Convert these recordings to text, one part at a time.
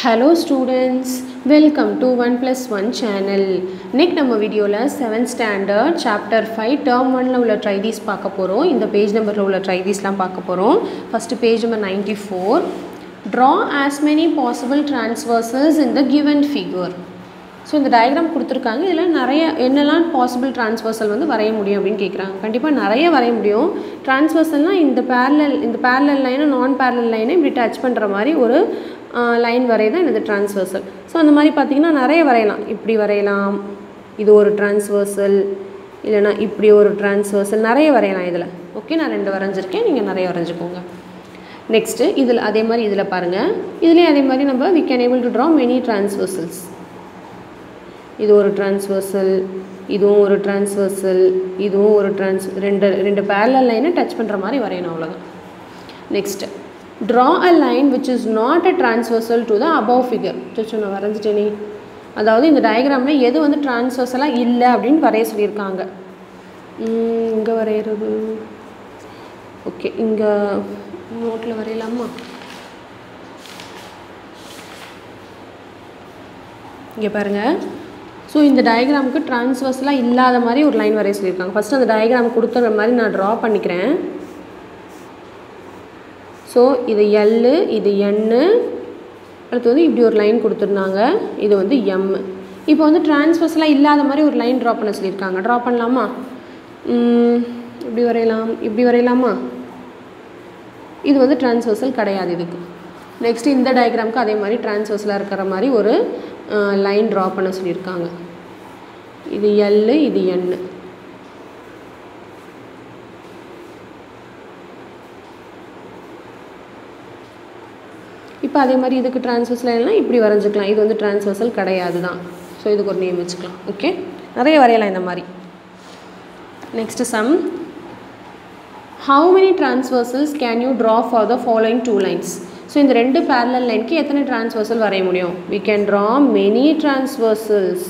Hello students welcome to one plus one channel இன்னைக்கு நம்ம வீடியோவில் seventh standard chapter five term ஒனில் உள்ள ட்ரைதீஸ் பார்க்க போகிறோம் இந்த பேஜ் நம்பரில் உள்ள ட்ரைதீஸ்லாம் பார்க்க போகிறோம் first page number ninety four draw as many possible transversals in the given figure so இந்த டயக்ராம் கொடுத்துருக்காங்க. இதில் நிறைய என்னெல்லாம் பாசிபிள் ட்ரான்ஸ்வர்சல் வந்து வரைய முடியும் அப்படின்னு கேட்குறாங்க கண்டிப்பாக நிறைய வரைய முடியும். ட்ரான்ஸ்வர்சல்னால் இந்த பேரலல் இந்த பேரலல் லைனை நான் பேரலல் லைனை இப்படி டச் பண்ணுற மாதிரி ஒரு லைன் வரையதான் எனது டிரான்ஸ்வர்சல் ஸோ அந்த மாதிரி பார்த்தீங்கன்னா நிறைய வரையலாம். இப்படி வரையலாம் இது ஒரு ட்ரான்ஸ்வர்சல் இல்லைனா இப்படி ஒரு ட்ரான்ஸ்வர்சல் நிறைய வரையலாம் இதில். ஓகே நான் ரெண்டு வரைஞ்சிருக்கேன். நீங்கள் நிறைய வரைஞ்சிக்கோங்க. நெக்ஸ்ட்டு இதில் அதே மாதிரி இதில் பாருங்கள் இதுலேயும் அதே மாதிரி நம்ம we can able to draw many transversals இது ஒரு ட்ரான்ஸ்வர்சல் இதுவும் ஒரு ட்ரான்ஸ்வர்சல் இதுவும் ஒரு ட்ரான்ஸ் ரெண்டு ரெண்டு பேரலல் லைனை டச் பண்ணுற மாதிரி வரையணும் அவ்வளோதான் next draw a line which is not a transversal to the above figure சச்சோ நான் வரைஞ்சிட்டேனே அதாவது இந்த டயக்ராமில் எது வந்து ட்ரான்ஸ்வர்சலாக இல்லை அப்படின்னு வரைய சொல்லியிருக்காங்க. இங்கே வரைகிறது ஓகே இங்கே நோட்டில் வரையலாமா? இங்கே பாருங்கள் ஸோ இந்த டயக்ராமுக்கு ட்ரான்ஸ்வர்ஸ்லாம் இல்லாத மாதிரி ஒரு லைன் வரைய சொல்லியிருக்காங்க. ஃபஸ்ட்டு அந்த டயக்ராம் கொடுத்துற மாதிரி நான் ட்ரா பண்ணிக்கிறேன். ஸோ இது எல்லு இது என்னு அடுத்து வந்து இப்படி ஒரு லைன் கொடுத்துருந்தாங்க. இது வந்து எம் இப்போ வந்து ட்ரான்ஸ்வர்ஸ்லாம் இல்லாத மாதிரி ஒரு லைன் ட்ரா பண்ண சொல்லியிருக்காங்க. ட்ரா பண்ணலாமா? இப்படி வரையலாம். இப்படி வரையலாமா? இது வந்து ட்ரான்ஸ்வர்சல் கிடையாது இதுக்கு. நெக்ஸ்ட் இந்த டயக்ராமுக்கு அதே மாதிரி ட்ரான்ஸ்வர்ஸில் இருக்கிற மாதிரி ஒரு லைன் ட்ரா பண்ண சொல்லியிருக்காங்க. இது எல்லு இது என்னு இப்போ அதே மாதிரி இதுக்கு ட்ரான்ஸ்வர்ஸ் லைன்லாம் இப்படி வரைஞ்சிக்கலாம். இது வந்து டிரான்ஸ்வர்சல் கிடையாது தான் ஸோ இதுக்கு ஒரு நேம் வச்சுக்கலாம். ஓகே நிறைய வரையலாம் இந்த மாதிரி. Next sum how many transversals can you draw for the following two lines so இந்த ரெண்டு பேரலல் லைனுக்கு எத்தனை டிரான்ஸ்வர்சல் வரைய முடியும்? We can draw many transversals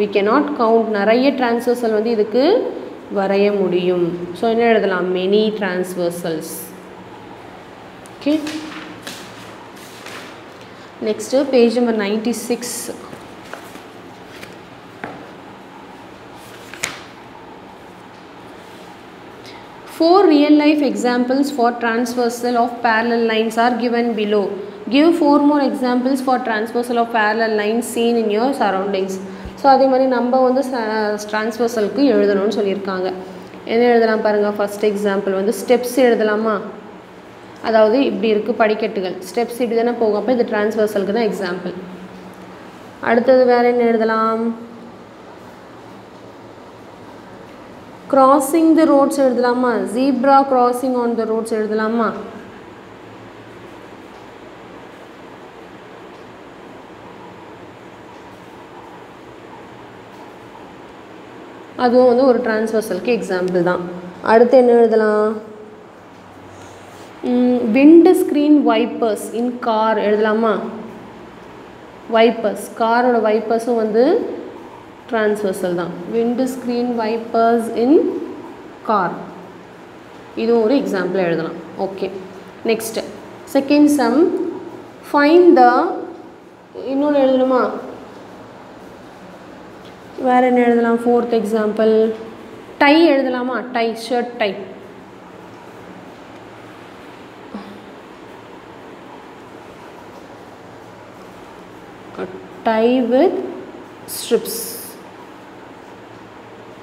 we not count நிறைய டிரான்ஸ்வர்சல் வந்து இதுக்கு வரைய முடியும். ஸோ என்ன எழுதலாம்? Many transversals okay next page number ninety six Four real life examples for transversal of parallel lines are given below. Give four more examples for transversal of parallel lines seen in your surroundings. So அதே மாதிரி நம்ம வந்து ட்ரான்ஸ்வர்சலுக்கு எழுதணும்னு சொல்லியிருக்காங்க என்ன எழுதலாம் பாருங்கள் first example வந்து ஸ்டெப்ஸ் எழுதலாமா அதாவது இப்படி இருக்குது படிக்கட்டுகள். ஸ்டெப்ஸ் இப்படி தானே போகும். அப்போ இது டிரான்ஸ்வர்சலுக்கு தான் எக்ஸாம்பிள் அடுத்தது வேறு என்ன எழுதலாம்? கிராசிங் த ரோட்ஸ் எழுதலாமா? Zebra crossing on the roads எழுதலாமா? அதுவும் வந்து ஒரு டிரான்ஸ்வர்சலுக்கு எக்ஸாம்பிள் தான். அடுத்து என்ன எழுதலாம்? விண்டு ஸ்க்ரீன் வைப்பர்ஸ் இன் கார் எழுதலாமா? வைப்பர்ஸ் காரோட வைப்பர்ஸும் வந்து ட்ரான்ஸ்வர்சல் தான். விண்டு ஸ்க்ரீன் வைப்பர்ஸ் இன் கார் இதுவும் ஒரு எக்ஸாம்பிள் எழுதலாம். Okay next second sum find the இன்னொன்று எழுதணுமா? வேறு என்ன எழுதலாம்? ஃபோர்த் எக்ஸாம்பிள் டை எழுதலாமா? Tie shirt tie tie with stripes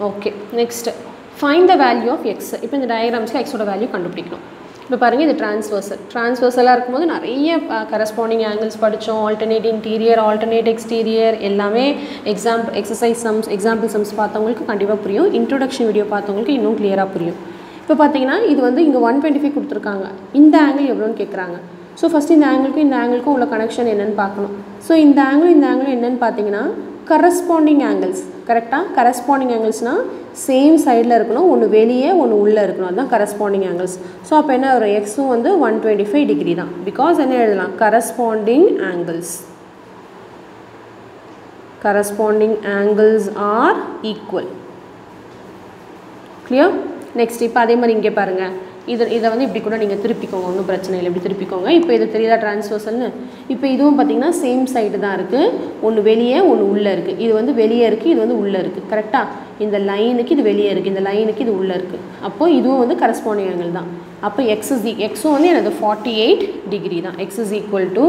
okay next find the value of X இப்போ இந்த டயக்ராம்ஸ்க்கு எக்ஸோட வேல்யூ கண்டுபிடிக்கணும். இப்போ பாருங்கள் இது ட்ரான்ஸ்வர்சல் ட்ரான்ஸ்வர்சலாக இருக்கும்போது நிறைய கரஸ்பாண்டிங் ஆங்கிள்ஸ் படித்தோம் ஆல்டர்னேட் இன்டீரியர் ஆல்டர்னேட் எக்ஸ்டீரியர் எல்லாமே exam exercise sums example sums பார்த்தவங்களுக்கு கண்டிப்பாக புரியும். இன்ட்ரொடக்ஷன் வீடியோ பார்த்தவங்களுக்கு இன்னும் கிளியராக புரியும். இப்போ பார்த்தீங்கன்னா இது வந்து இங்கே ஒன் டுவெண்ட்டி ஃபைவ் கொடுத்துருக்காங்க. இந்த ஆங்கிள் எவ்வளோன்னு கேட்குறாங்க ஸோ ஃபஸ்ட்டு இந்த ஆங்கிளுக்கும் இந்த ஆங்கிளுக்கும் உள்ள கனெக்ஷன் என்னென்னு பார்க்கணும். ஸோ இந்த ஆங்கிள் இந்த ஆங்கிள் என்னென்னு பார்த்தீங்கன்னா கரஸ்பாண்டிங் ஆங்கிள்ஸ் கரெக்டாக கரஸ்பாண்டிங் ஆங்கிள்ஸ்னால் சேம் சைடில் இருக்கணும் ஒன்று வெளியே ஒன்று உள்ளே இருக்கணும். அதுதான் கரஸ்பாண்டிங் ஆங்கிள்ஸ் ஸோ அப்போ என்ன ஒரு எக்ஸும் வந்து ஒன் டுவெண்ட்டி ஃபைவ் டிகிரி தான். பிகாஸ் என்ன எழுதலாம்? Corresponding angles corresponding angles are equal clear next இப்போ அதே மாதிரி இங்கே பாருங்கள் இது இதை வந்து இப்படி கூட நீங்கள் திருப்பிக்கோங்க ஒன்றும் பிரச்சனை இல்லை. இப்படி திருப்பிக்கோங்க. இப்போ இது தெரியுதா டிரான்ஸ்வர்சல்னு இப்போ இதுவும் பார்த்தீங்கன்னா சேம் சைடு தான் இருக்குது ஒன்று வெளியே ஒன்று உள்ளே இருக்குது இது வந்து வெளியே இருக்குது இது வந்து உள்ளே இருக்குது கரெக்டாக இந்த லைனுக்கு இது வெளியே இருக்குது இந்த லைனுக்கு இது உள்ளே இருக்குது அப்போது இதுவும் வந்து கரஸ்பாண்டிங் ஆங்கிள் தான். அப்போ எக்ஸ் இஸ் எக்ஸும் e, வந்து எனது ஃபார்ட்டி எயிட் டிகிரி தான். X is equal to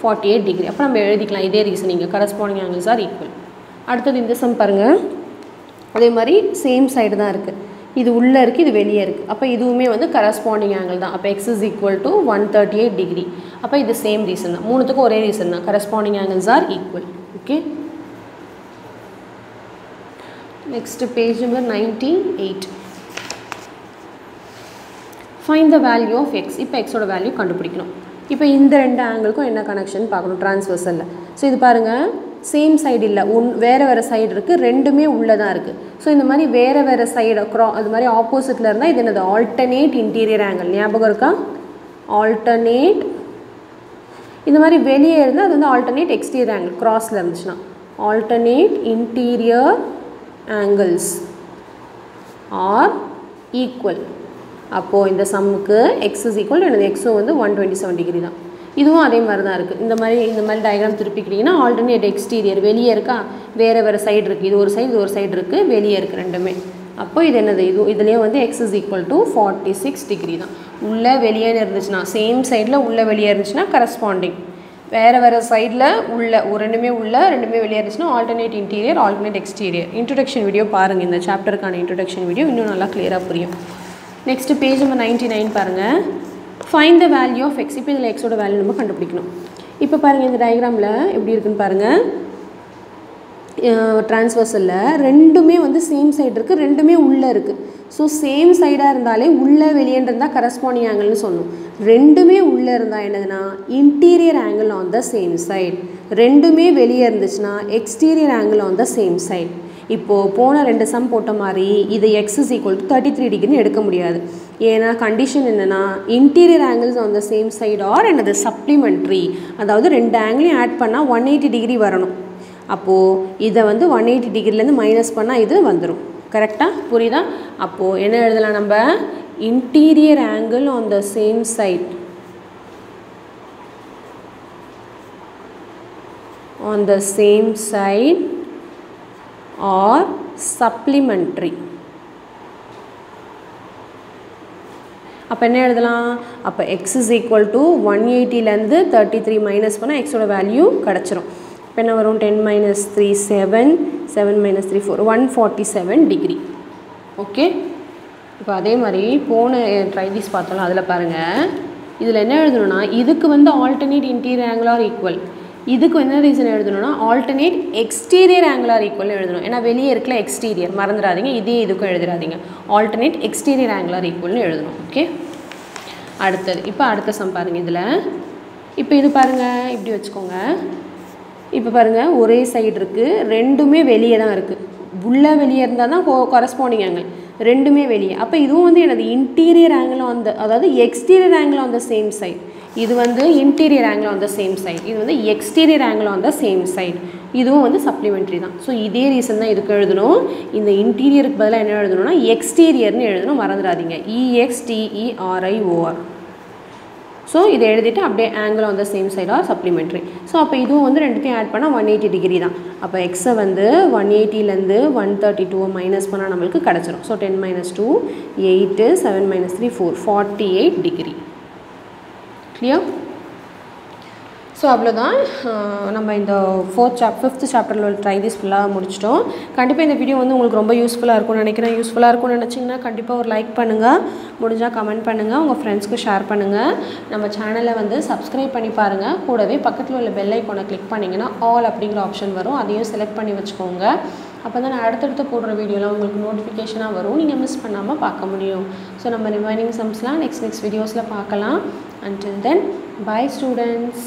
forty eight degree அப்போ நம்ம எழுதிக்கலாம். இதே ரீசனிங்க கரஸ்பாண்டிங் ஆங்கிள்ஸ் ஆர் ஈக்குவல் அடுத்தது இந்த சம் பாருங்கள் அதே மாதிரி சேம் சைடு தான் இருக்குது இது உள்ளே இருக்குது இது வெளியே இருக்குது அப்போ இதுவுமே வந்து கரஸ்பாண்டிங் ஆங்கிள் தான். அப்போ X is equal to one thirty eight degree அப்போ இது சேம் ரீசன் தான். மூணுத்துக்கும் ஒரே ரீசன் தான். Corresponding angles are equal okay next page number ninety eight find the value of X இப்போ எக்ஸோட வேல்யூ கண்டுபிடிக்கணும். இப்போ இந்த ரெண்டு ஆங்கிளுக்கும் என்ன கனெக்ஷன் பார்க்கணும்? ட்ரான்ஸ்வர்சலில் ஸோ இது பாருங்கள் சேம் சைடு இல்லை. ஒன் வேறு வேறு சைடு இருக்குது ரெண்டுமே உள்ளே தான் இருக்குது ஸோ இந்த மாதிரி வேறு வேறு சைடு க்ரா அது மாதிரி ஆப்போசிட்டில் இருந்தால் இது என்னது? ஆல்டர்னேட் இன்டீரியர் ஆங்கிள் ஞாபகம் இருக்கா? ஆல்டர்னேட் இந்த மாதிரி வெளியே இருந்தால் அது வந்து ஆல்டர்னேட் எக்ஸ்டீரியர் ஆங்கிள் க்ராஸில் இருந்துச்சுன்னா. Alternate interior angles are equal அப்போது இந்த சம்முக்கு எக்ஸ் இஸ் ஈக்குவல் எனது எக்ஸும் வந்து ஒன் டுவெண்ட்டி செவன் டிகிரி தான். இதுவும் அதே மாதிரி தான் இருக்குது இந்த மாதிரி இந்த மாதிரி டயக்ராம் திருப்பிக்கிட்டிங்கன்னா ஆல்டர்னேட் எக்ஸ்டீரியர் வெளியே இருக்கா? வேறு வேறு சைடு இருக்குது இது ஒரு சைடு இது ஒரு சைடு இருக்குது வெளியே இருக்குது ரெண்டுமே. அப்போ இது என்னது? இது இதுலேயே வந்து X is equal to forty six degree தான். உள்ளே வெளியே இருந்துச்சுன்னா சேம் சைடில் உள்ளே வெளியே இருந்துச்சுன்னா கரஸ்பாண்டிங் வேறு வேறு சைடில் உள்ள ஒரு ரெண்டுமே உள்ள ரெண்டுமே வெளியே இருந்துச்சுன்னா alternate interior alternate exterior introduction video பாருங்கள் இந்த சாப்டருக்கான இன்ட்ரடக்ஷன் வீடியோ இன்னும் நல்லா கிளியராக புரியும். Next page number ninety nine பாருங்கள் find the value of X இப்போ இதில் எக்ஸோட வேல்யூ நம்ம கண்டுபிடிக்கணும். இப்போ பாருங்கள் இந்த டயக்ராமில் எப்படி இருக்குன்னு பாருங்கள் ட்ரான்ஸ்வர்சலில் ரெண்டுமே வந்து சேம் சைடு இருக்குது ரெண்டுமே உள்ளே இருக்குது ஸோ சேம் சைடாக இருந்தாலே உள்ளே வெளியேன்னு இருந்தால் கரஸ்பாண்டிங் ஆங்கிள்னு சொல்லணும் ரெண்டுமே உள்ளே இருந்தால் என்னதுன்னா interior angle on the same side ரெண்டுமே வெளியே இருந்துச்சுன்னா exterior angle on the same side இப்போது போன ரெண்டு சம் போட்ட மாதிரி இது X is equal to thirty three டிகிரின்னு எடுக்க முடியாது. ஏன்னா கண்டிஷன் என்னென்னா interior angles on the same side are என்னது சப்ளிமெண்ட்ரி அதாவது ரெண்டு ஆங்கிளையும் ஆட் பண்ணால் ஒன் எயிட்டி டிகிரி வரணும். அப்போது இதை வந்து ஒன் எயிட்டி டிகிரிலேருந்து மைனஸ் பண்ணால் இது வந்துடும் கரெக்டாக புரியுதா? அப்போது என்ன எழுதலாம் நம்ம? Interior angle on the same side on the same side or supplementary. அப்போ என்ன எழுதலாம்? அப்போ X is equal to one எயிட்டிலேருந்து thirty three minus பண்ணால் எக்ஸோட வேல்யூ கிடச்சிரும். இப்போ என்ன வரும்? Ten minus three seven seven minus three four one forty seven degree okay இப்போ அதே மாதிரி போன ட்ரைடிஸ் பார்த்தோம்ல அதில் பாருங்கள் இதில் என்ன எழுதணும்னா இதுக்கு வந்து ஆல்டர்னேட் இன்டீரியர் ஆங்கிளார் ஈக்குவல் இதுக்கு என்ன ரீசன் எழுதணும்னா ஆல்டர்னேட் எக்ஸ்டீரியர் ஆங்கிளார் ஈக்குவல் எழுதணும். ஏன்னா வெளியே இருக்கல எக்ஸ்டீரியர் மறந்துடாதீங்க. இதே இதுக்கும் எழுதிடாதீங்க ஆல்டர்னேட் எக்ஸ்டீரியர் ஆங்கிளார் ஈக்குவல்னு எழுதணும். ஓகே அடுத்தது. இப்போ அடுத்த சம் பாருங்கள் இதில். இப்போ இது பாருங்கள் இப்படி வச்சுக்கோங்க. இப்போ பாருங்கள் ஒரே சைடு இருக்குது ரெண்டுமே வெளியே தான் இருக்குது உள்ளே வெளியே இருந்தால் தான் கொரஸ்பாண்டிங் ஆங்கிள் ரெண்டுமே வெளியே. அப்போ இதுவும் வந்து எனது இன்டீரியர் ஆங்கிளும் அந்த அதாவது எக்ஸ்டீரியர் ஆங்கிளும் அந்த சேம் சைட் இது வந்து interior angle on the same side இது வந்து exterior angle on the same side இதுவும் வந்து சப்ளிமெண்ட்ரி தான். ஸோ இதே ரீசன் தான் இதுக்கு எழுதணும். இந்த இன்டீரியருக்கு பதிலாக என்ன எழுதணும்னா எக்ஸ்டீரியர்னு எழுதணும். மறந்துடாதீங்க. இஎக்ஸ்டிஇஆர்ஐஓஆர் ஸோ இதை எழுதிட்டு அப்படியே angle on the same side are supplementary so அப்போ இதுவும் வந்து ரெண்டுத்தையும் ஆட் பண்ணால் ஒன் எயிட்டி டிகிரி தான். அப்போ எக்ஸை வந்து ஒன் எயிட்டிலேருந்து ஒன் தேர்ட்டி டூவை மைனஸ் பண்ணால் நம்மளுக்கு கிடச்சிரும். So ten minus two eight seven minus three four forty eight degree clear so அவ்வளோதான் நம்ம இந்த ஃபோர்த் சாப் ஃபிஃப்த் சாப்டரில் உள்ள ட்ரைதிஸ் ஃபுல்லாக முடிச்சிட்டோம். கண்டிப்பாக இந்த வீடியோ வந்து உங்களுக்கு ரொம்ப யூஸ்ஃபுல்லாக இருக்கும்னு நினைக்கிறேன். யூஸ்ஃபுல்லாக இருக்கும்னு நினச்சிங்கன்னா கண்டிப்பாக ஒரு லைக் பண்ணுங்கள் முடிஞ்சால் கமெண்ட் பண்ணுங்கள் உங்கள் ஃப்ரெண்ட்ஸ்க்கு ஷேர் பண்ணுங்கள் நம்ம சேனலை வந்து சப்ஸ்கிரைப் பண்ணி பாருங்கள் கூடவே பக்கத்தில் உள்ள பெல் ஐக்கானை கிளிக் பண்ணிங்கன்னா ஆல் அப்படிங்கிற ஆப்ஷன் வரும். அதையும் செலக்ட் பண்ணி வச்சுக்கோங்க. அப்போ தான் நான் அடுத்தடுத்து போடுற வீடியோலாம் உங்களுக்கு நோட்டிஃபிகேஷனாக வரும். நீங்கள் மிஸ் பண்ணாமல் பார்க்க முடியும். ஸோ நம்ம ரிமைனிங் சம்ஸ்லாம் நெக்ஸ்ட் நெக்ஸ்ட் வீடியோஸில் பார்க்கலாம். Until then by students